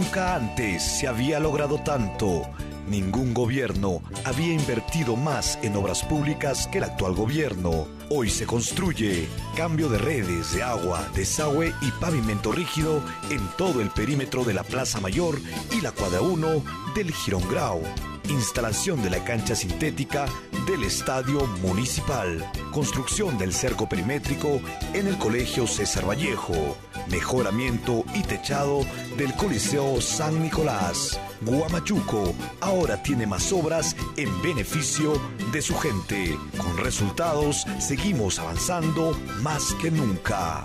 Nunca antes se había logrado tanto. Ningún gobierno había invertido más en obras públicas que el actual gobierno. Hoy se construye cambio de redes de agua, desagüe y pavimento rígido en todo el perímetro de la Plaza Mayor y la cuadra 1 del Girón Grau. Instalación de la cancha sintética del Estadio Municipal. Construcción del cerco perimétrico en el Colegio César Vallejo. Mejoramiento y techado del Coliseo San Nicolás. Guamachuco ahora tiene más obras en beneficio de su gente. Con resultados seguimos avanzando más que nunca.